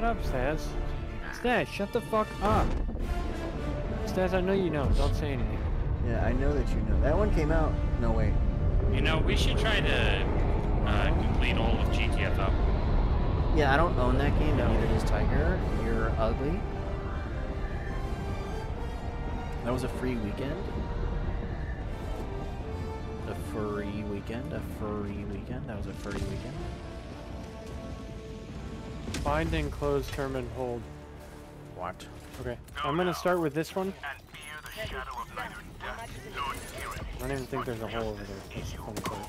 Shut up, Staz. Staz, shut the fuck up. Staz, I know you know. Don't say anything. Yeah, I know that you know. That one came out. No, wait. You know, we should try to uh, complete all of GTFO. Yeah, I don't own that game, and neither does Tiger. You're ugly. That was a free weekend. A furry weekend. A furry weekend. That was a furry weekend. Find and close term and hold. What? Okay. I'm gonna start with this one. I don't even think there's a hole over there. That's the funny part.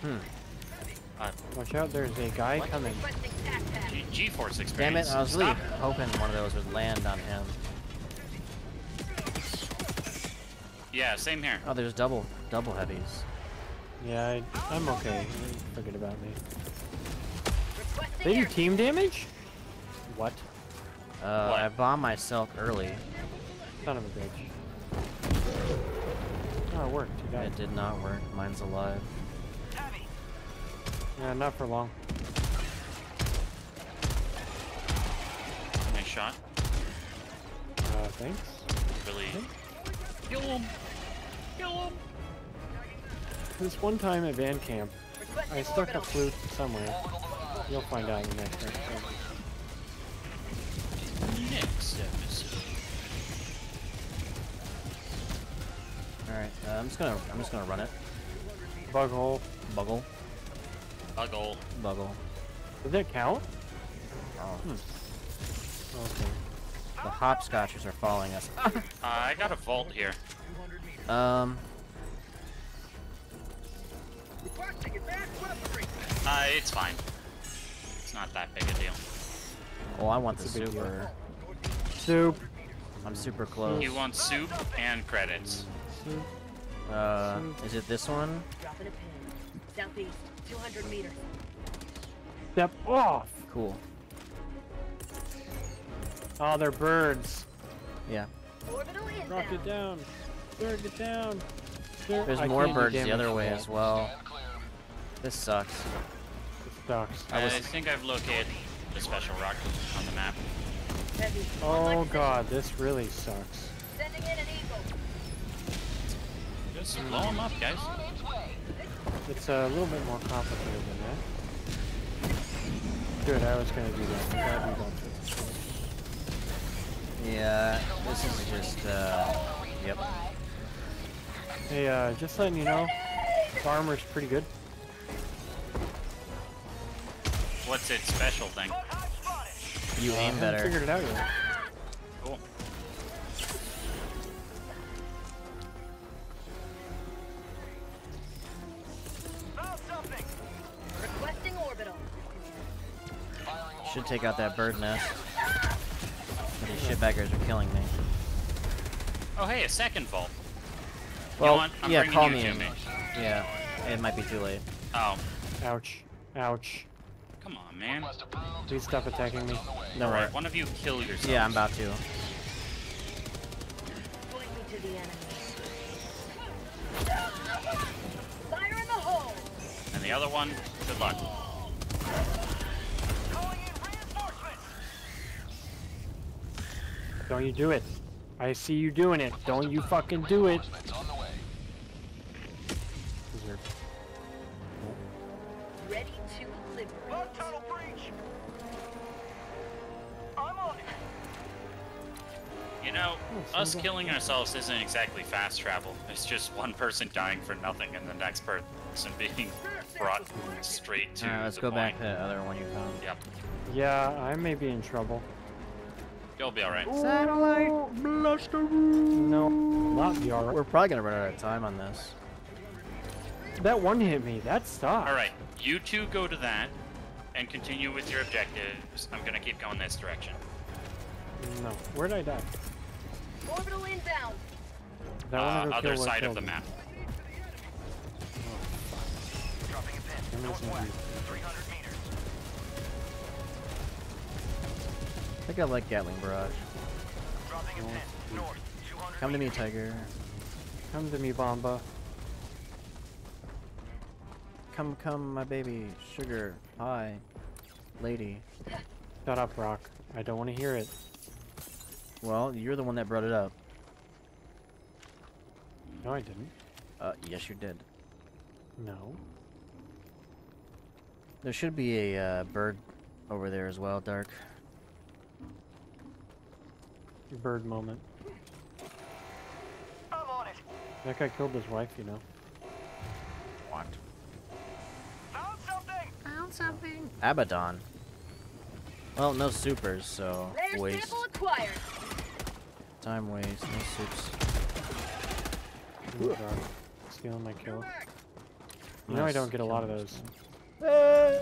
Hmm. Uh, Watch out, there's a guy coming. G- GeForce Damn experience. it! I was really Stop. hoping one of those would land on him. Yeah, same here. Oh, there's double, double heavies. Yeah, I, I'm okay. Forget about me. They do team damage? What? Uh, What? I bombed myself early. Son of a bitch. Oh, it worked. You died. It did not work. Mine's alive. Yeah, not for long. Nice shot. Uh, thanks. Really. Kill him. Kill him. This one time at band camp, I stuck a flute somewhere. You'll find out in the next episode. Next episode. All right, uh, I'm just gonna, I'm just gonna run it. Bug hole. Buggle, Buggle. buggle. Did that count? Oh, Okay. the hopscotchers are following us. Uh, I got a vault here. Um, Uh, it's fine. It's not that big a deal. oh, I want the It's a big deal. super. Soup. I'm super close. You want soup and credits. Soup. Uh, is it this one? Dropping a pin. Southeast, 200 meters. Step off. Cool. Oh, they're birds. Yeah. Orbital Dropped it down. Bird it down. There- There's I more birds the other way as well. This sucks. It sucks. I I, think I've located the special rock on the map. Heavy. Oh One life god, this really sucks. Sending in an eagle. Just blow them up, guys. It's a little bit more complicated than that. Good, I was gonna do that. I'm glad we bumped it. Yeah, this is just, uh, yep. Hey, uh, just letting you know, the armor's pretty good. What's its special thing? You Uh, aim haven't better. figured it out yet. Cool. Should take out that bird nest. But these shitbaggers are killing me. Oh, hey, a second vault. Well, want? I'm yeah, call you me. to in. me. Yeah, it might be too late. Oh, Ouch. Ouch. Come on, man. Please stop attacking me. No, Alright, right. one of you kill yourself. Yeah, I'm about to. Point me to the enemy. Fire in the hole. And the other one, good luck. Don't you do it. I see you doing it. Don't you fucking do it. Ready to You know, Oh, us killing ourselves isn't exactly fast travel. It's just one person dying for nothing and the next person being brought straight to Alright, let's the go point. back to the other one you found. Yep, Yeah, I may be in trouble. you'll be alright. Satellite blaster. No, not the alright. We're probably gonna run out of time on this. That one hit me. That sucked. Alright, you two go to that and continue with your objectives. I'm gonna keep going this direction. No. Where'd I die? Orbital inbound. That one Uh, other kill what side of killed the me? map. That makes me weak. I think I like Gatling Barrage. Come to me, Tiger. Come to me, Bomba. Come, come, my baby. Sugar. Hi. lady. Shut up, Rock. I don't want to hear it. Well, you're the one that brought it up. No, I didn't. Uh, yes, you did. No. There should be a uh, bird over there as well, Dark. Bird moment. I'm on it. That guy killed his wife, you know. What? Found something. Found something. Abaddon. Well, no supers, so Rare waste. sample acquired. Time waste, no supes. Ooh, Rock. Stealing my kill. You know I don't get a lot of those. Oh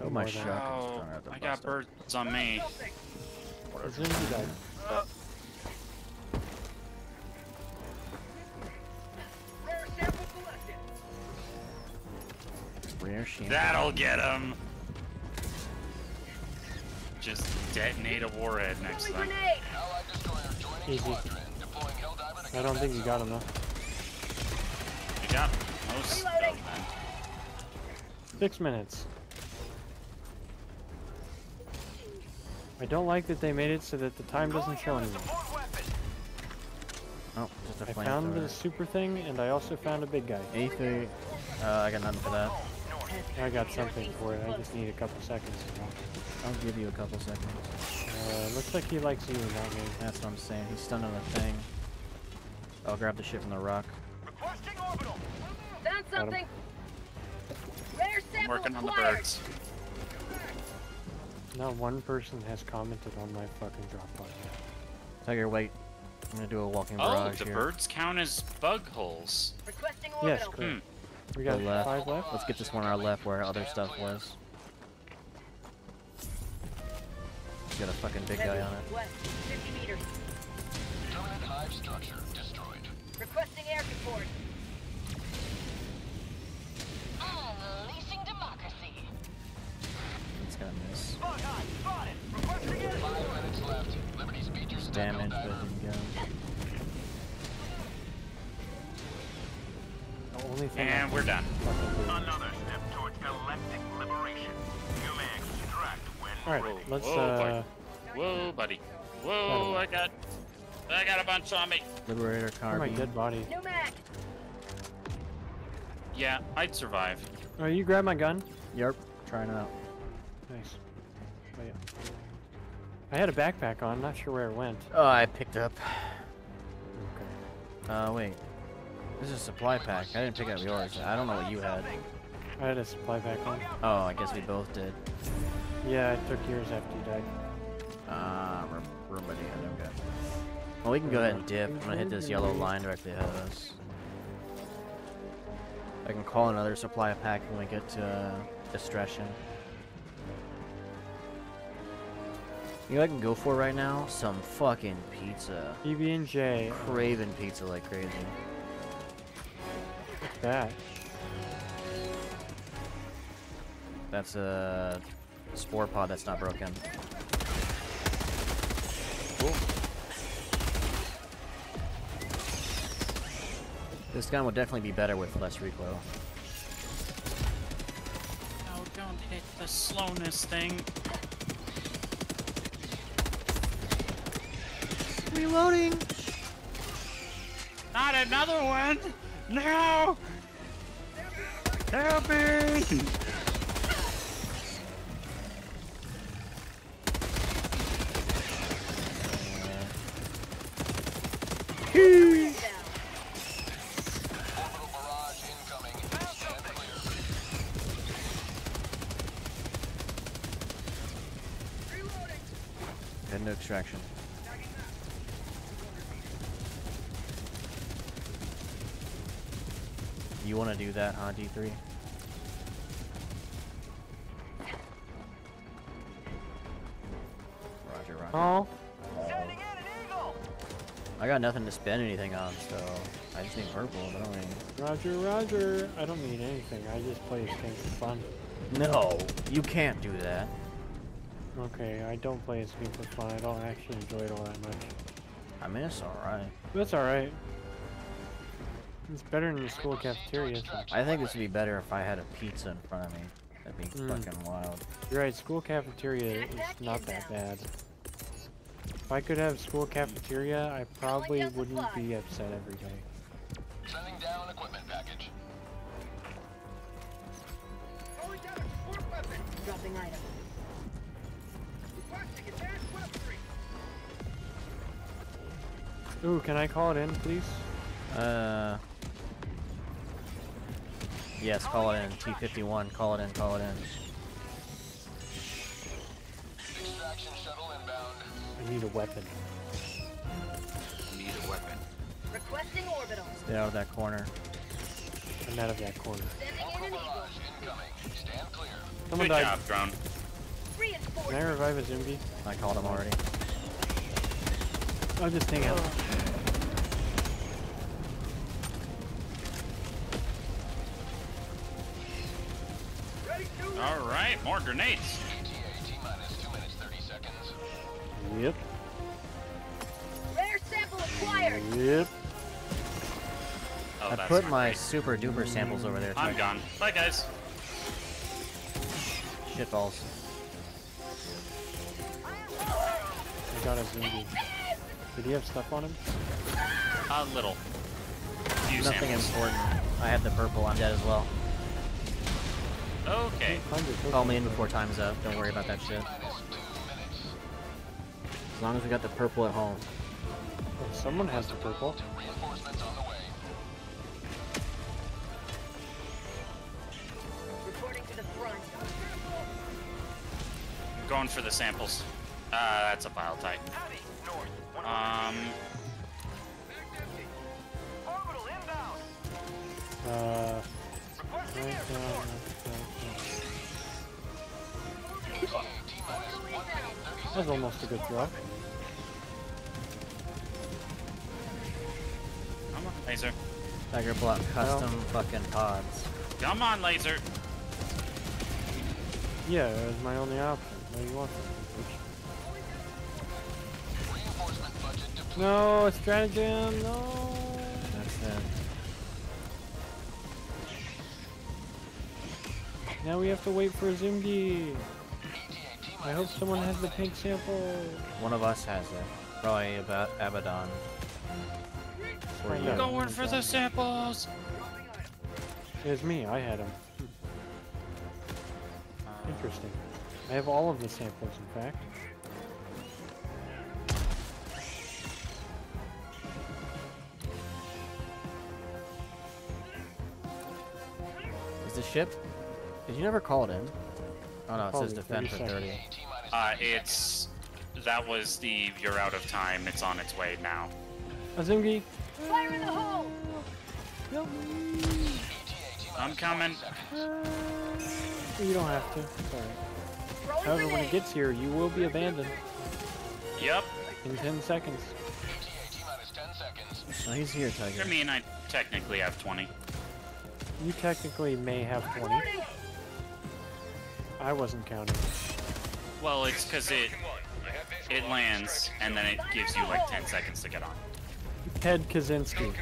my More shotgun's Oh, coming out I got birds on me. As soon as you died. Rare sample collected. That'll get him. Just detonate a warhead next Throwing to them. Easy. I don't think you got him though. You got most of them. Six minutes. I don't like that they made it so that the time doesn't show anymore. Oh, just a a I found the super thing, and I also found a big guy. A3. Uh, I got nothing for that. I got something for it. I just need a couple seconds. I'll give you a couple seconds. Uh, looks like he likes you, not me. That's what I'm saying. He's stunned on the thing. I'll grab the shit from the rock. Requesting orbital. Found something. Rare I'm sample working on the birds. Not one person has commented on my fucking drop pod yet. Tiger, wait. I'm gonna do a walking Oh, barrage the here. birds count as bug holes. Requesting Yes, orbital. correct. Hmm. We got left. five left. Let's get this one on our left where other stuff was. Got a fucking big guy on it. West, 50 meters. Permanent hive structure destroyed. Requesting air support. Unleashing democracy. It's gonna miss. Five minutes left. Liberty speeders Damage, And we're done. Another step towards galactic liberation. You may extract when Alright, ready. let's Whoa, uh buddy. Whoa, buddy. Whoa, I got, I got a bunch on me. Liberator oh my carbine. dead body. New mag. Yeah, I'd survive. Oh, you grab my gun? Yarp, trying it out. Nice. Oh, yeah. I had a backpack on, not sure where it went. Oh, I picked up. Okay. Uh, wait. This is a supply pack. I didn't pick up yours. I don't know what you had. I had a supply pack on. Oh, I guess we both did. Yeah, I took yours after you died. Uh, we're, we're. Okay. Well, we can go ahead and dip. I'm gonna hit this yellow line directly ahead of us. I can call another supply pack when we get to uh, Distraction. You know what I can go for right now? Some fucking pizza. PB and J. Craving pizza like crazy. What's that? That's a spore pod that's not broken. This gun would definitely be better with less recoil. No, don't hit the slowness thing. Reloading! Not another one! No! Help me! Into extraction. You want to do that, huh, D3? Roger, roger. Oh, I got nothing to spend anything on, so I just need purple. I don't need... Roger, Roger. I don't need anything. I just play this game for fun. No, you can't do that. Okay, I don't play this game for fun. I don't actually enjoy it all that much. I mean, it's alright. That's alright. It's better than the school cafeteria. I think this would be better if I had a pizza in front of me. That'd be Mm. fucking wild. You're right, school cafeteria is not that bad. If I could have school cafeteria, I probably wouldn't be upset every day. Sending down equipment package. Dropping item. Ooh, can I call it in, please? Uh. Yes, call it in. T51. Call it in. Call it in. Extraction shuttle inbound. I need a weapon. Need a weapon. Requesting orbital. Get out of that corner. I'm out of that corner. Sending in an eagle. Barrage incoming. Stand. Someone Good died. job, drone. Can I revive a zombie? I called him already. I'll just hang out. All right, more grenades. ETA T minus 2 minutes 30 seconds. Yep. Rare sample acquired. Yep. Oh, I put my great. super duper samples over there. I'm too. gone. Bye, guys. Shitballs. I got a zombie. Did he have stuff on him? A little. Few Nothing samples. important. I have the purple. I'm dead as well. Okay. Call me in before time's up. Don't worry about that shit. Minus As long as we got the purple at home. Oh, someone has the purple. Reinforcements on the way. Reporting to. Going for the samples. Uh, that's a bile type. Um, Uh, 30 That was almost a good throw. come on, laser. Tiger block custom fucking pods. Come on, laser. Yeah, it was my only option. What do you want from me, Reinforcement budget bitch? deployed. No, stratagem, no. That's it. Now we have to wait for a Zimgi. ETA T I hope someone has the pink sample. One of us has it. Probably about Abaddon. Or you. Going for the samples. It was me, I had him. Hmm. Interesting. I have all of the samples, in fact. Is the ship? Did you never call it in? Oh no, it says defend 30 for 30. Uh, it's that was the you're out of time. It's on its way now. A Zimgi! Fire in the hole. Help me! ETA T I'm coming. 20. You don't have to. It's alright. Throwing However, when it gets here, you will be abandoned Yep. in 10 seconds. minus 10 seconds. Oh, he's here, Tiger. I mean, I technically have 20. You technically may have 20. Reporting. I wasn't counting. Well, it's because it it lands and then it gives you like 10 seconds to get on. Ted Kaczynski.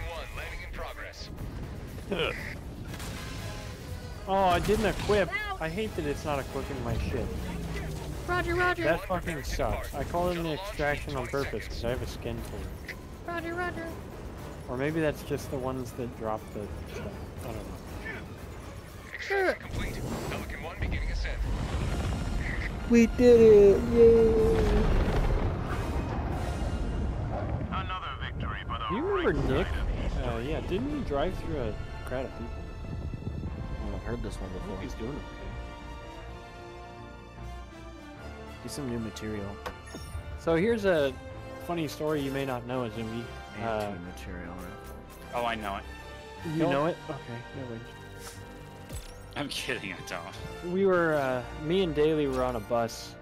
Oh, I didn't equip. I hate that it's not equipping my shit. Roger, Roger. That fucking sucks. I call it an extraction on purpose because I have a skin for it. Roger, Roger. Or maybe that's just the ones that drop the stuff. I don't know. Sure. Complete. Pelican 1 beginning ascent. We did it! Yay! Another victory for the Do you remember Nick? Uh, yeah, didn't he drive through a crowd of people? Oh, I've heard this one I think before. he's doing okay. Do some new material. So here's a funny story you may not know, Azumi. Uh, Anti-material. Oh, I know it. you Nope. know it? Okay, no way. I'm kidding, I don't. We were, uh, me and Daly were on a bus,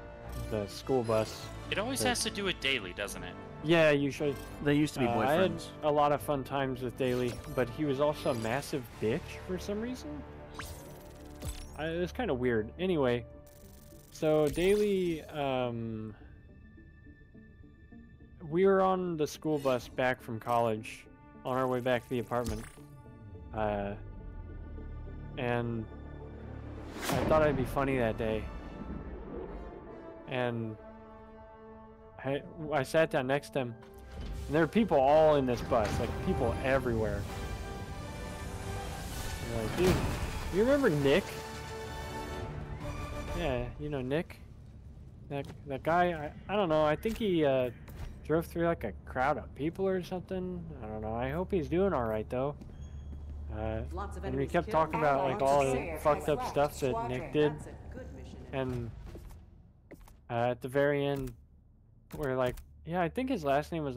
the school bus. It always Yeah. has to do with daily, doesn't it? Yeah, you should. They used to be Uh, I had a lot of fun times with Daly, but he was also a massive bitch for some reason. I, it was kind of weird. Anyway, so Daly, um, we were on the school bus back from college, on our way back to the apartment, Uh, and I thought I'd be funny that day. And I, I sat down next to him, and there were people all in this bus, like people everywhere. Like, dude, you remember Nick? Yeah, you know Nick. That that guy. I, I don't know. I think he uh, drove through like a crowd of people or something. I don't know. I hope he's doing all right though. Uh, and we kept talking about like all the fucked up stuff that. Nick did, That's a good mission. and uh, at the very end, we're like, yeah, I think his last name was